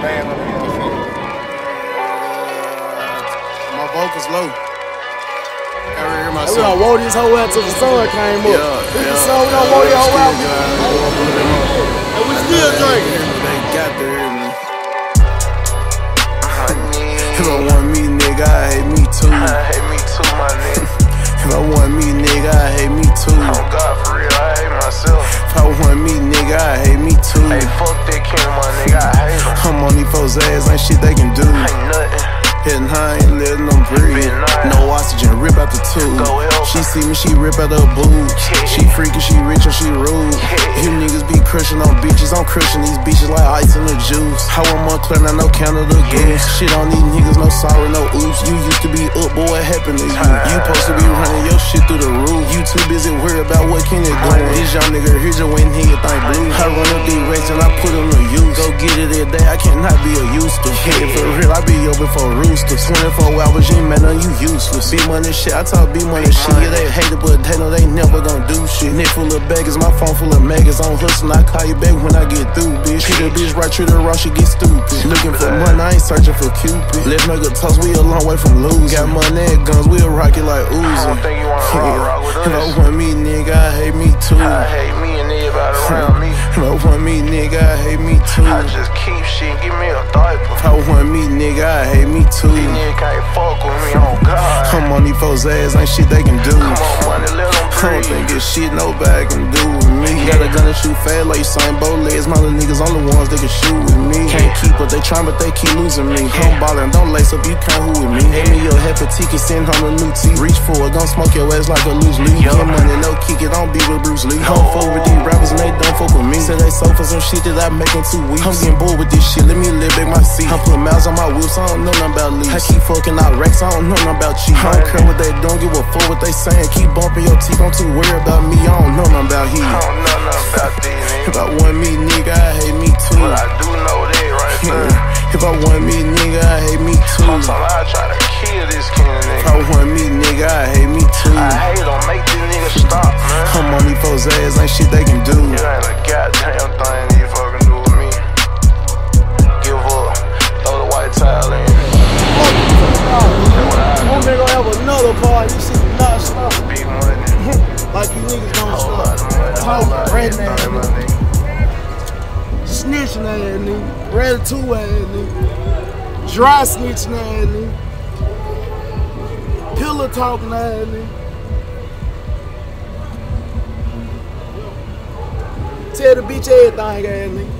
band on the My vocals low. I really hear myself. We done wore this whole out till the sun came up. Yeah, this yeah. the sun, we done wore this whole out. And we still drinking. They got to hear me. If I want me, nigga, I hate me too. I hate me too, my nigga. If I want me, nigga, I hate me too. Oh God, for real, I hate myself. If I want me, nigga, I hate me too. Hey, fuck that king, my nigga, I hate him. I'm on these folks' ass, ain't shit they can do. Ain't nothing. Hitting high, ain't letting them breathe. No oxygen, rip out the tube. She see me, she rip out her boobs. She freaky, she rich, and she rude. You niggas be crushing on beaches, I'm crushing these beaches like ice in the juice. How I'm Moncler, not no Canada goose. Shit on these niggas, no sorry, no oops. You used to be up, boy, what happened to you? You supposed to be running your shit through the roof. You too busy worried about what can it do. This young nigga here just waiting here, think blue. I run up these racks and I put them to use. Go get it every day, I cannot be a used to. Hey, for real, I be open for roosters. 24 hours, you ain't man, you useless. Big money shit, I talk big money shit. Yeah, they hate it, but they know they never gon' do shit. Neck full of baggers, my phone full of maggots. On hustle, I call you back when I get through, bitch. Treat a bitch right, treat her wrong, she get stupid. Looking for money, I ain't searching for Cupid. Let's make a toast, we a long way from losing. Got money and guns, we'll rock it like I don't think you wanna rock, rock with us. want me, nigga, I hate me too. I hate me and everybody around me. I want me, nigga, I hate me too. I just keep shit, give me a diaper. I want me, nigga, I hate me too. These niggas can't fuck with me, oh God. I'm on these folks' ass, ain't shit they can do. Come on, money, let them I don't think it's shit nobody can do with me. Got a gun and shoot fast like Usain Bolt legs. My little niggas only ones that can shoot with me. Can't keep they trying, but they keep losing me. I'm ballin', don't lace up, you can't who with me. Hand me your hepatitis, send home a new T. Reach for it, gon' smoke your ass like a loose leaf. Get money, no kick it, don't be with Bruce Lee. Don't oh. fuck with these rappers and they don't fuck with me. Say they sold for some shit that I make in two weeks. I'm getting bored with this shit, let me live back my seat. I put miles on my wheels, I don't know nothing about lease. I keep fucking out racks, I don't know nothing about cheap. I don't care what they don't give a fuck what they saying. Keep bumping your teeth, I'm too worried about me, I don't know nothing about I heat. don't know nothing about these. I want me, nigga, I hate me too. But I do know that right there. If I want me, nigga, I hate me too. Sometimes I try to kill this king If nigga. I want me, nigga, I hate me too. I hate them, make these niggas stop, man. I'm on these folks' ass, ain't shit they can do. You ain't a goddamn thing you fucking do with me. Give up, throw the white towel in. One day gonna have another party, you see not stop. Big money, Like you niggas don't stop. lot of money, Snitching ass nigga. To ass nigga. Dry snitching ass nigga. Pillow talking ass nigga. Tell the bitch everything ass nigga.